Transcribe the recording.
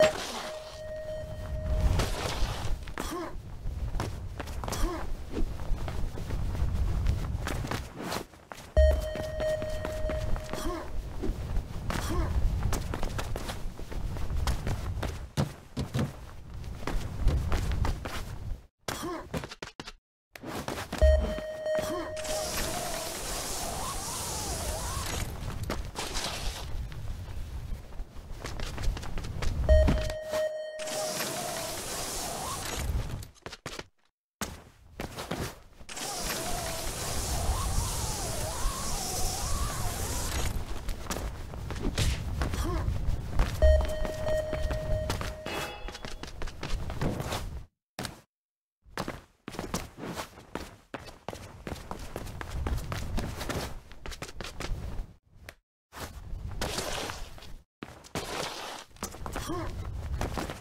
Huh. Huh.